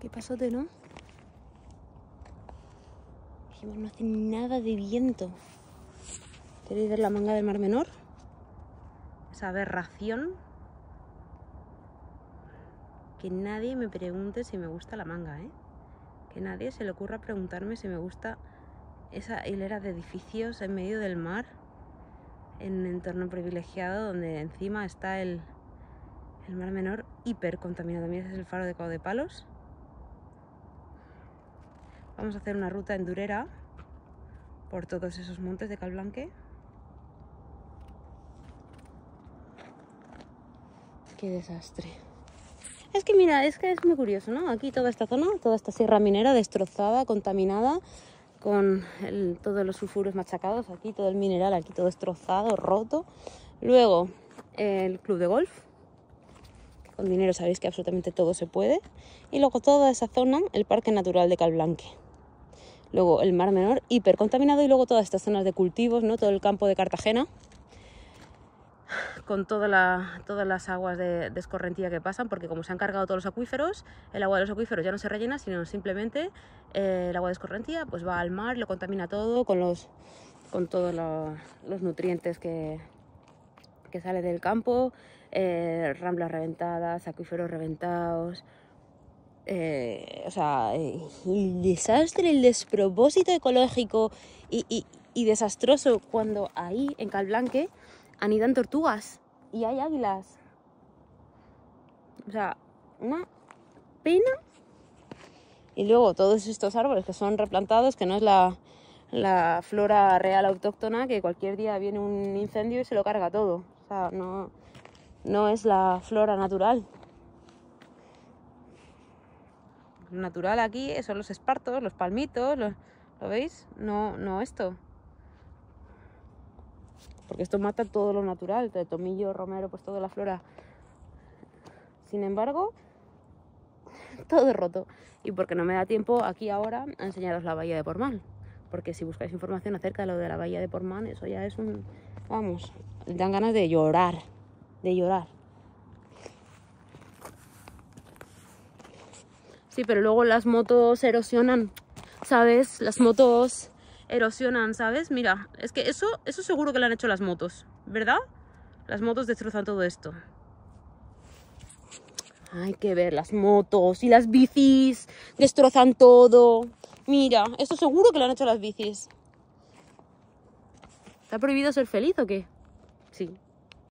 Qué pasote, ¿no? Encima no hace nada de viento. ¿Queréis ver la manga del Mar Menor? Esa aberración. Que nadie me pregunte si me gusta la manga, ¿eh? Que nadie se le ocurra preguntarme si me gusta esa hilera de edificios en medio del mar, en un entorno privilegiado donde encima está el, el Mar Menor hiper contaminado. Mira, ese es el faro de Cabo de Palos. Vamos a hacer una ruta endurera por todos esos montes de Calblanque. Qué desastre. Es que mira, es que es muy curioso, ¿no? Aquí toda esta zona, toda esta sierra minera destrozada, contaminada, con todos los sulfuros machacados, aquí todo el mineral, aquí todo destrozado, roto. Luego el club de golf, con dinero sabéis que absolutamente todo se puede. Y luego toda esa zona, el Parque Natural de Calblanque. Luego el Mar Menor, hipercontaminado, y luego todas estas zonas de cultivos, ¿no? Todo el campo de Cartagena con todas las aguas de, de escorrentía que pasan, porque como se han cargado todos los acuíferos, el agua de los acuíferos ya no se rellena, sino simplemente eh, el agua de escorrentía pues va al mar, lo contamina todo con los con todos lo- los nutrientes que, que sale del campo, eh, ramblas reventadas, acuíferos reventados. Eh, o sea, el desastre, el despropósito ecológico y, y- y desastroso cuando ahí en Calblanque anidan tortugas y hay águilas. O sea, una pena. Y luego todos estos árboles que son replantados, que no es la, la flora real autóctona, que cualquier día viene un incendio y se lo carga todo. O sea, no, no es la flora natural. Natural aquí son los espartos, los palmitos, ¿lo veis? No, no esto porque esto mata todo lo natural, de tomillo, romero, pues toda la flora. Sin embargo, todo roto. Y porque no me da tiempo aquí ahora a enseñaros la bahía de Pormal. Porque si buscáis información acerca de lo de la bahía de Pormal, eso ya es un... Vamos, dan ganas de llorar, de llorar. Sí, pero luego las motos erosionan, ¿sabes? Las motos erosionan, ¿sabes? Mira, es que eso, eso seguro que lo han hecho las motos, ¿verdad? Las motos destrozan todo esto. Hay que ver las motos y las bicis, destrozan todo. Mira, esto seguro que lo han hecho las bicis. ¿Está prohibido ser feliz o qué? Sí.